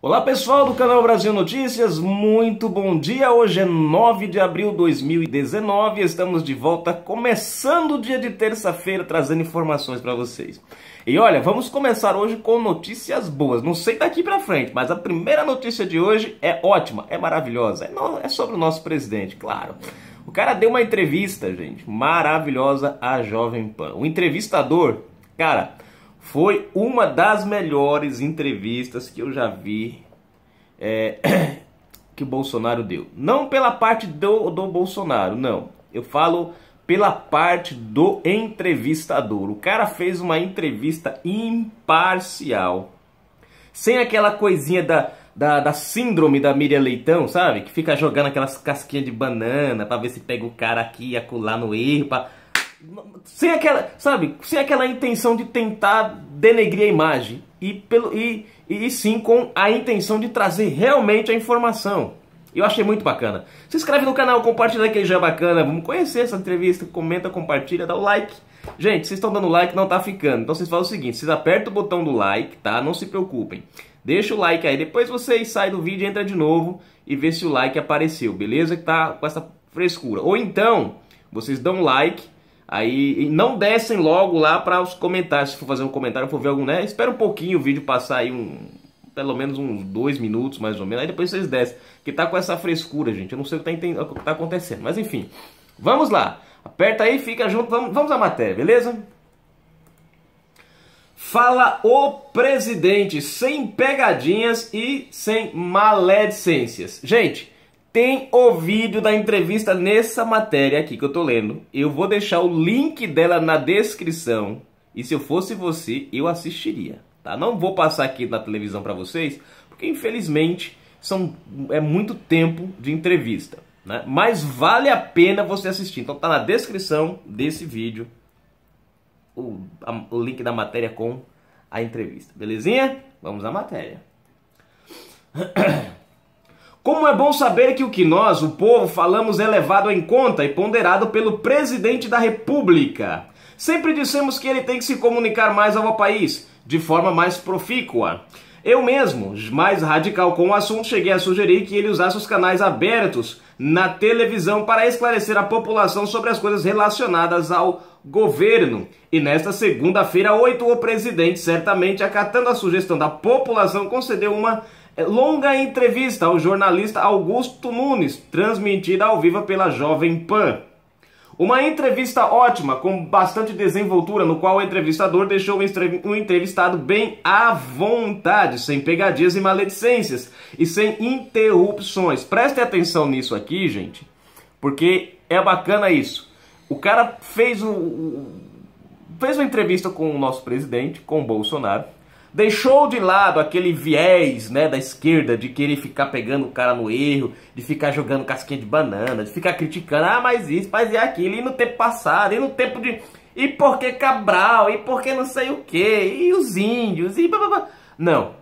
Olá pessoal do canal Brasil Notícias, muito bom dia. Hoje é 9 de abril de 2019, estamos de volta começando o dia de terça-feira trazendo informações para vocês. E olha, vamos começar hoje com notícias boas. Não sei daqui para frente, mas a primeira notícia de hoje é ótima, é maravilhosa. É, é sobre o nosso presidente, claro. O cara deu uma entrevista, gente, maravilhosa à Jovem Pan. O entrevistador, cara, foi uma das melhores entrevistas que eu já vi é, que o Bolsonaro deu. Não pela parte do, do Bolsonaro, não. Eu falo pela parte do entrevistador. O cara fez uma entrevista imparcial. Sem aquela coisinha da, da, da, síndrome da Miriam Leitão, sabe? Que fica jogando aquelas casquinhas de banana pra ver se pega o cara aqui e acolá no erro, pra sem aquela, sabe, sem aquela intenção de tentar denegrir a imagem e, pelo, e, e sim com a intenção de trazer realmente a informação. Eu achei muito bacana. Se inscreve no canal, compartilha que já é bacana. Vamos conhecer essa entrevista, comenta, compartilha, dá o like. Gente, vocês estão dando like, não tá ficando. Então vocês fazem o seguinte, vocês apertam o botão do like, tá? Não se preocupem. Deixa o like aí, depois vocês saem do vídeo, entra de novo e vê se o like apareceu, beleza? Que tá com essa frescura. Ou então, vocês dão like Aí não descem logo lá para os comentários. Se for fazer um comentário, for ver algum, né? Espera um pouquinho o vídeo passar aí um pelo menos uns dois minutos mais ou menos. Aí depois vocês descem. Que tá com essa frescura, gente. Eu não sei o que tá, o que tá acontecendo. Mas enfim, vamos lá. Aperta aí, fica junto. Vamos, vamos à matéria, beleza? Fala o presidente sem pegadinhas e sem maledicências. Gente, tem o vídeo da entrevista nessa matéria aqui que eu tô lendo. Eu vou deixar o link dela na descrição. E se eu fosse você, eu assistiria, tá? Não vou passar aqui na televisão para vocês, porque infelizmente são é muito tempo de entrevista, né? Mas vale a pena você assistir. Então tá na descrição desse vídeo o, a, o link da matéria com a entrevista. Belezinha? Vamos à matéria. Como é bom saber que o que nós, o povo, falamos é levado em conta e ponderado pelo presidente da República. Sempre dissemos que ele tem que se comunicar mais ao país, de forma mais profícua. Eu mesmo, mais radical com o assunto, cheguei a sugerir que ele usasse os canais abertos na televisão para esclarecer a população sobre as coisas relacionadas ao governo. E nesta segunda-feira, 8, o presidente, certamente acatando a sugestão da população, concedeu uma longa entrevista ao jornalista Augusto Nunes, transmitida ao vivo pela Jovem Pan. Uma entrevista ótima, com bastante desenvoltura, no qual o entrevistador deixou o entrevistado bem à vontade, sem pegadinhas e maledicências e sem interrupções. Preste atenção nisso aqui, gente, porque é bacana isso. O cara fez, o, fez uma entrevista com o nosso presidente, com o Bolsonaro, deixou de lado aquele viés né, da esquerda de querer ficar pegando o cara no erro, de ficar jogando casquinha de banana, de ficar criticando, ah, mas isso, mas é aquilo, e no tempo passado, e no tempo de. E por que Cabral, e por que não sei o que, e os índios, e blá, blá, blá. Não,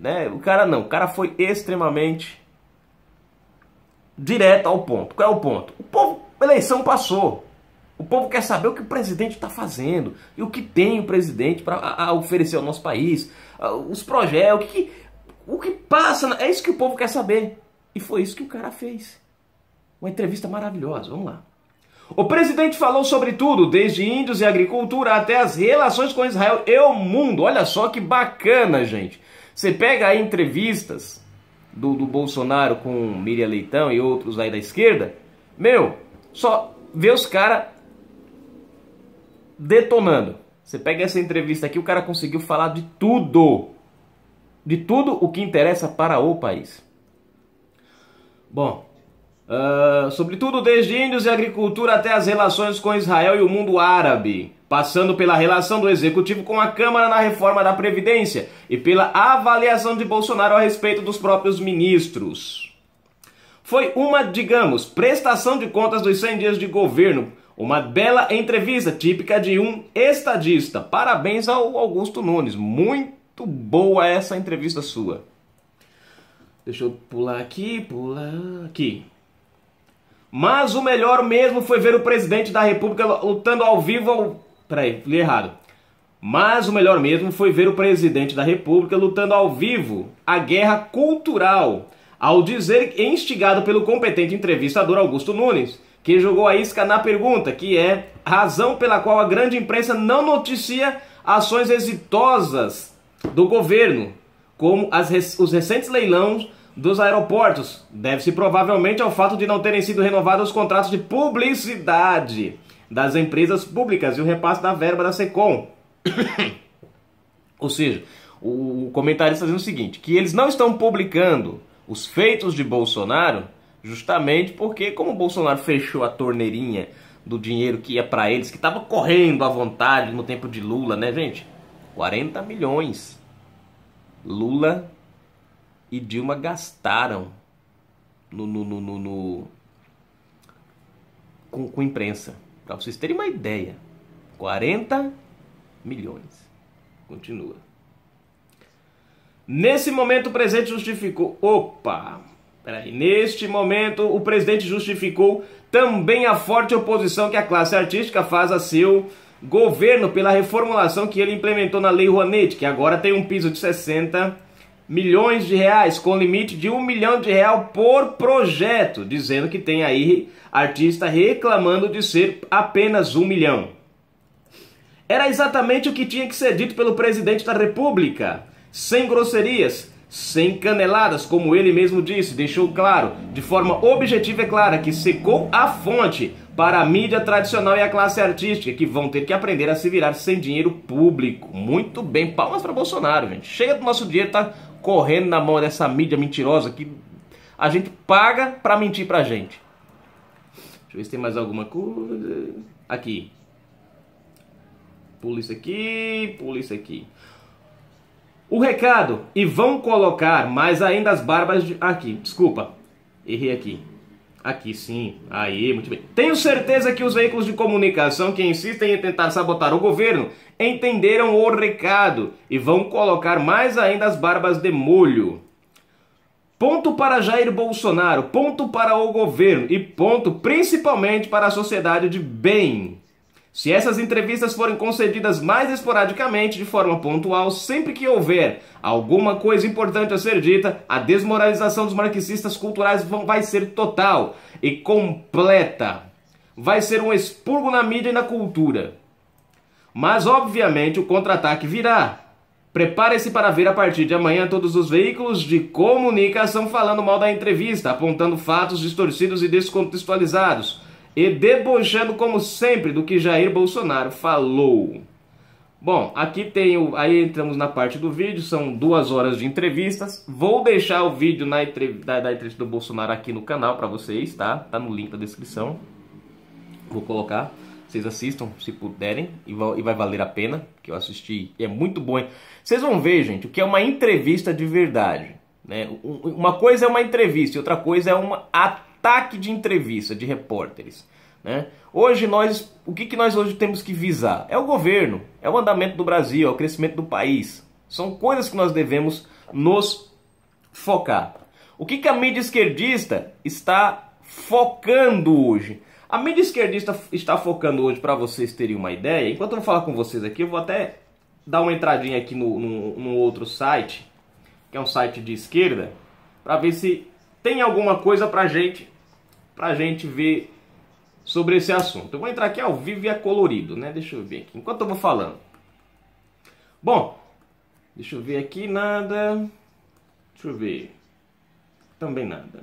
né, o cara não, o cara foi extremamente direto ao ponto. Qual é o ponto? O povo, eleição passou. O povo quer saber o que o presidente está fazendo e o que tem o presidente para oferecer ao nosso país, os projetos, o que, o que passa. É isso que o povo quer saber. E foi isso que o cara fez. Uma entrevista maravilhosa. Vamos lá. O presidente falou sobre tudo, desde índios e agricultura até as relações com Israel e o mundo. Olha só que bacana, gente. Você pega aí entrevistas do, do Bolsonaro com Miriam Leitão e outros aí da esquerda. Meu, só vê os caras detonando. Você pega essa entrevista aqui, o cara conseguiu falar de tudo. De tudo o que interessa para o país. Bom, uh, sobretudo desde índios e agricultura até as relações com Israel e o mundo árabe, passando pela relação do executivo com a Câmara na reforma da Previdência e pela avaliação de Bolsonaro a respeito dos próprios ministros. Foi uma, digamos, prestação de contas dos 100 dias de governo uma bela entrevista típica de um estadista. Parabéns ao Augusto Nunes. Muito boa essa entrevista sua. Deixa eu pular aqui, pular aqui. Mas o melhor mesmo foi ver o presidente da República lutando ao vivo. Ao... Peraí, li errado. Mas o melhor mesmo foi ver o presidente da República lutando ao vivo a guerra cultural, ao dizer, instigado pelo competente entrevistador Augusto Nunes, que jogou a isca na pergunta, que é razão pela qual a grande imprensa não noticia ações exitosas do governo, como as, os recentes leilões dos aeroportos. Deve-se provavelmente ao fato de não terem sido renovados os contratos de publicidade das empresas públicas e o repasse da verba da SECOM. Ou seja, o comentarista dizendo o seguinte, que eles não estão publicando os feitos de Bolsonaro justamente porque como o Bolsonaro fechou a torneirinha do dinheiro que ia para eles, que estava correndo à vontade no tempo de Lula, né, gente? 40 milhões. Lula e Dilma gastaram no, no, no, no, no com, com imprensa. Para vocês terem uma ideia. 40 milhões. Continua. Nesse momento o presidente justificou. Opa! Peraí. Neste momento o presidente justificou também a forte oposição que a classe artística faz a seu governo pela reformulação que ele implementou na Lei Rouanet, que agora tem um piso de 60 milhões de reais, com limite de um milhão de real por projeto, dizendo que tem aí artista reclamando de ser apenas um milhão. Era exatamente o que tinha que ser dito pelo presidente da República, sem grosserias, sem caneladas, como ele mesmo disse, deixou claro, de forma objetiva e clara, que secou a fonte para a mídia tradicional e a classe artística, que vão ter que aprender a se virar sem dinheiro público. Muito bem, palmas para Bolsonaro, gente. Chega do nosso dinheiro, tá correndo na mão dessa mídia mentirosa que a gente paga para mentir pra gente. Deixa eu ver se tem mais alguma coisa. Aqui. Pula isso aqui, pula isso aqui. O recado, e vão colocar mais ainda as barbas de... Aqui, desculpa, errei aqui. Aqui sim, aí, muito bem. Tenho certeza que os veículos de comunicação que insistem em tentar sabotar o governo entenderam o recado e vão colocar mais ainda as barbas de molho. Ponto para Jair Bolsonaro, ponto para o governo e ponto principalmente para a sociedade de bem. Se essas entrevistas forem concedidas mais esporadicamente, de forma pontual, sempre que houver alguma coisa importante a ser dita, a desmoralização dos marxistas culturais vai ser total e completa. Vai ser um expurgo na mídia e na cultura. Mas, obviamente, o contra-ataque virá. Prepare-se para ver a partir de amanhã todos os veículos de comunicação falando mal da entrevista, apontando fatos distorcidos e descontextualizados e debochando como sempre do que Jair Bolsonaro falou. Bom, aqui tem o, aí entramos na parte do vídeo, são duas horas de entrevistas. Vou deixar o vídeo na da, da entrevista do Bolsonaro aqui no canal para vocês, tá? Tá no link da descrição. Vou colocar, vocês assistam se puderem e vai, e vai valer a pena, que eu assisti e é muito bom. Vocês vão ver, gente, o que é uma entrevista de verdade. Né? Uma coisa é uma entrevista e outra coisa é um ataque de entrevista de repórteres. Né? Hoje nós, o que, que nós hoje temos que visar? É o governo, é o andamento do Brasil, é o crescimento do país. São coisas que nós devemos nos focar. O que, que a mídia esquerdista está focando hoje? A mídia esquerdista está focando hoje, para vocês terem uma ideia, enquanto eu vou falar com vocês aqui, eu vou até dar uma entradinha aqui no, no, no outro site, que é um site de esquerda, para ver se tem alguma coisa para gente, pra gente ver sobre esse assunto. Eu vou entrar aqui ao vivo e é colorido, né? Deixa eu ver aqui, enquanto eu vou falando. Bom, deixa eu ver aqui, nada. Deixa eu ver. Também nada.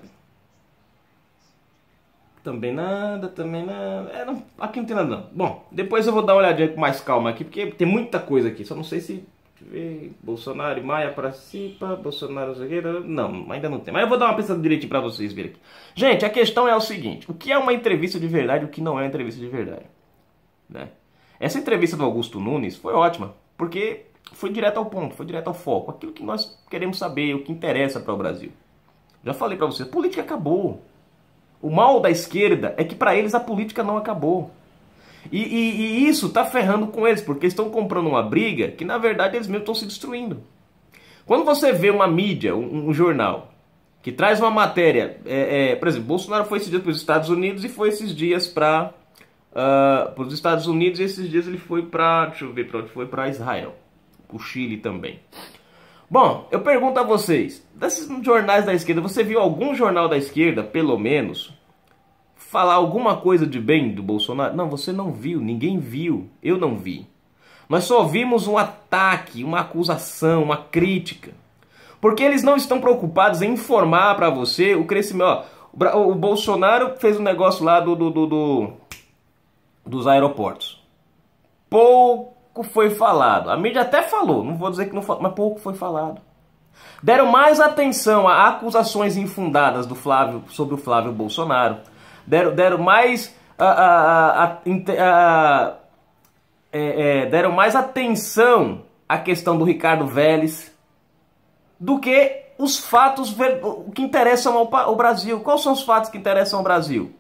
Também nada, também nada. É, não, aqui não tem nada não. Bom, depois eu vou dar uma olhadinha com mais calma aqui, porque tem muita coisa aqui. Só não sei se Bolsonaro e Maia participa, Bolsonaro zagueiro. Não, ainda não tem. Mas eu vou dar uma pensada direitinho para vocês verem aqui. Gente, a questão é o seguinte: o que é uma entrevista de verdade e o que não é uma entrevista de verdade? Né? Essa entrevista do Augusto Nunes foi ótima, porque foi direto ao ponto, foi direto ao foco, aquilo que nós queremos saber, o que interessa para o Brasil. Já falei para vocês, a política acabou. O mal da esquerda é que para eles a política não acabou. E, e, e isso está ferrando com eles, porque estão comprando uma briga que na verdade eles mesmos estão se destruindo. Quando você vê uma mídia, um, um jornal, que traz uma matéria, é, é, por exemplo, Bolsonaro foi esses dias para os Estados Unidos e foi esses dias para uh, para os Estados Unidos e esses dias ele foi para, deixa eu ver para onde foi, para Israel, o Chile também. Bom, eu pergunto a vocês, desses jornais da esquerda, você viu algum jornal da esquerda, pelo menos, falar alguma coisa de bem do Bolsonaro? Não, você não viu, ninguém viu, eu não vi. Nós só vimos um ataque, uma acusação, uma crítica. Porque eles não estão preocupados em informar para você o crescimento. Ó, o Bolsonaro fez um negócio lá do, do, do, do dos aeroportos. Pouco foi falado. A mídia até falou, não vou dizer que não falou, mas pouco foi falado. Deram mais atenção a acusações infundadas do Flávio sobre o Flávio Bolsonaro. Deram, deram mais a, a, a, é, é, deram mais atenção à questão do Ricardo Vélez do que os fatos que interessam ao, ao Brasil. Quais são os fatos que interessam ao Brasil?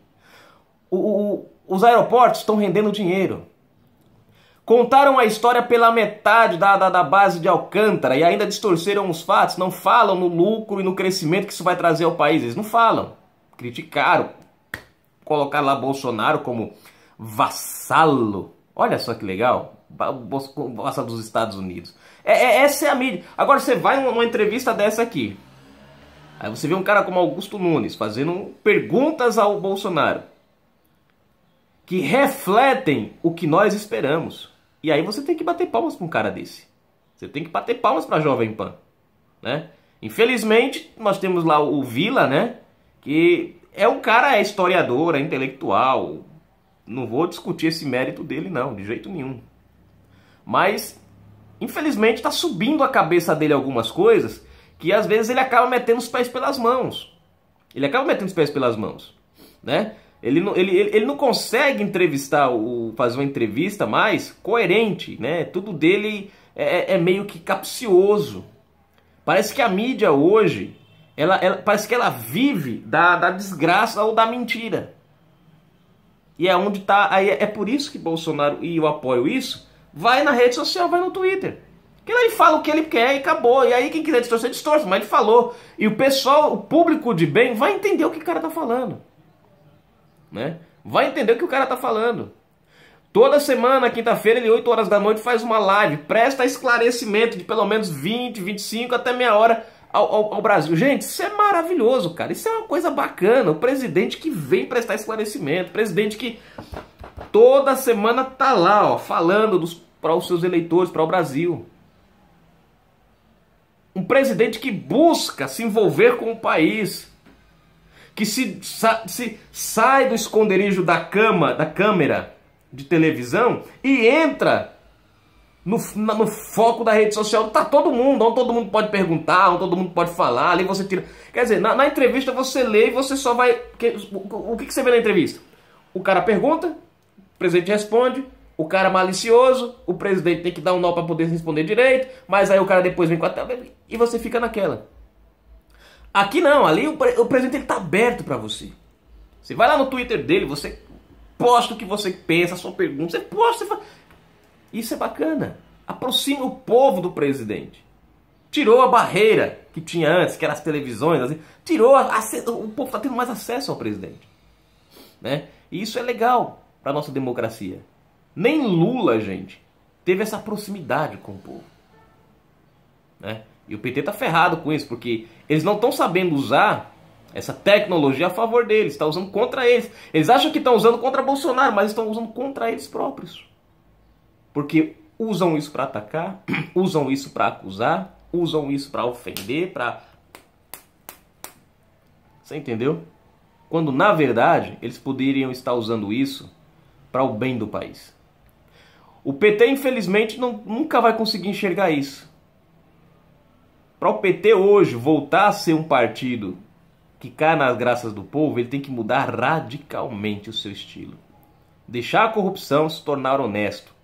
O, o, os aeroportos estão rendendo dinheiro. Contaram a história pela metade da, da, da, base de Alcântara e ainda distorceram os fatos. Não falam no lucro e no crescimento que isso vai trazer ao país. Eles não falam. Criticaram. Colocaram lá Bolsonaro como vassalo. Olha só que legal. Vassalo dos Estados Unidos. É, é, essa é a mídia. Agora você vai numa entrevista dessa aqui. Aí você vê um cara como Augusto Nunes fazendo perguntas ao Bolsonaro que refletem o que nós esperamos. E aí você tem que bater palmas para um cara desse. Você tem que bater palmas para Jovem Pan, né? Infelizmente, nós temos lá o Vila, né? Que é um cara, é historiador, é intelectual. Não vou discutir esse mérito dele, não, de jeito nenhum. Mas infelizmente está subindo a cabeça dele algumas coisas que às vezes ele acaba metendo os pés pelas mãos. Ele acaba metendo os pés pelas mãos, né? Ele não, ele, ele não consegue entrevistar, o, fazer uma entrevista mais coerente, né? Tudo dele é, é, é meio que capcioso. Parece que a mídia hoje, ela, ela, parece que ela vive da, da desgraça ou da mentira. E é onde está. Aí é, é por isso que Bolsonaro, e eu apoio isso, vai na rede social, vai no Twitter. Que ele fala o que ele quer e acabou. E aí quem quiser distorcer, distorce. Mas ele falou. E o pessoal, o público de bem, vai entender o que o cara tá falando. Né? Vai entender o que o cara tá falando. Toda semana, quinta-feira, ele 8 horas da noite faz uma live. Presta esclarecimento de pelo menos 20, 25 até meia hora ao, ao, ao, Brasil. Gente, isso é maravilhoso, cara. Isso é uma coisa bacana. O presidente que vem prestar esclarecimento. Presidente que toda semana tá lá, ó, falando para os seus eleitores, para o Brasil. Um presidente que busca se envolver com o país, que se, se sai do esconderijo da cama, da câmera de televisão e entra no, no foco da rede social. Tá todo mundo, onde todo mundo pode perguntar, onde todo mundo pode falar, ali você tira. Quer dizer, na, na entrevista você lê e você só vai. Que, o, o que, que você vê na entrevista? O cara pergunta, o presidente responde, o cara malicioso, o presidente tem que dar um nó para poder responder direito, mas aí o cara depois vem com a tela e você fica naquela. Aqui não, ali o, o presidente ele tá aberto para você. Você vai lá no Twitter dele, você posta o que você pensa, a sua pergunta, você posta, você fala... Isso é bacana. Aproxima o povo do presidente. Tirou a barreira que tinha antes, que eram as televisões, assim, tirou, a, o povo está tendo mais acesso ao presidente. Né? E isso é legal para nossa democracia. Nem Lula, gente, teve essa proximidade com o povo. Né? E o PT tá ferrado com isso, porque eles não estão sabendo usar essa tecnologia a favor deles, está usando contra eles. Eles acham que estão usando contra Bolsonaro, mas estão usando contra eles próprios. Porque usam isso para atacar, usam isso para acusar, usam isso para ofender, para Você entendeu? Quando na verdade eles poderiam estar usando isso para o bem do país. O PT, infelizmente, não, nunca vai conseguir enxergar isso. Para o PT hoje voltar a ser um partido que cai nas graças do povo, ele tem que mudar radicalmente o seu estilo. Deixar a corrupção se tornar honesto.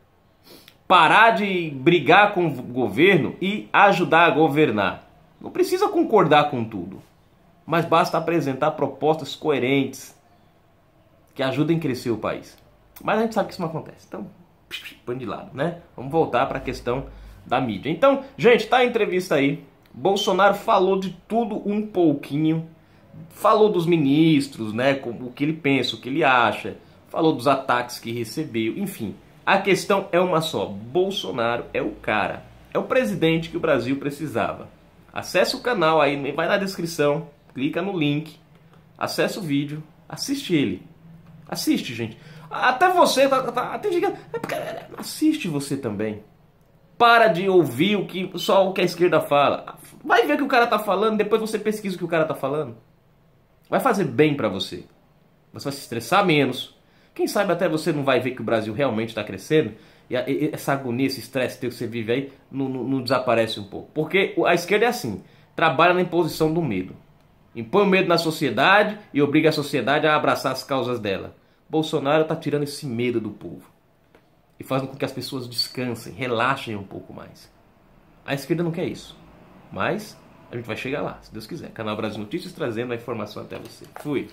Parar de brigar com o governo e ajudar a governar. Não precisa concordar com tudo, mas basta apresentar propostas coerentes que ajudem a crescer o país. Mas a gente sabe que isso não acontece. Então, põe de lado, né? Vamos voltar para a questão da mídia. Então, gente, tá a entrevista aí. Bolsonaro falou de tudo um pouquinho. Falou dos ministros, né? O que ele pensa, o que ele acha. falou dos ataques que recebeu, enfim. A questão é uma só: Bolsonaro é o cara, é o presidente que o Brasil precisava. Acesse o canal aí, vai na descrição, clica no link, acessa o vídeo, assiste ele. Assiste, gente. Até você, tá, tá, até diga, é assiste você também. Para de ouvir o que só o que a esquerda fala. Vai ver o que o cara tá falando, depois você pesquisa o que o cara tá falando. Vai fazer bem para você. Você vai se estressar menos. Quem sabe até você não vai ver que o Brasil realmente está crescendo e, essa agonia, esse estresse que você vive aí não, não, não desaparece um pouco. Porque a esquerda é assim, trabalha na imposição do medo. Impõe o medo na sociedade e obriga a sociedade a abraçar as causas dela. Bolsonaro está tirando esse medo do povo e fazendo com que as pessoas descansem, relaxem um pouco mais. A esquerda não quer isso, mas a gente vai chegar lá, se Deus quiser. Canal Brasil Notícias trazendo a informação até você. Fui.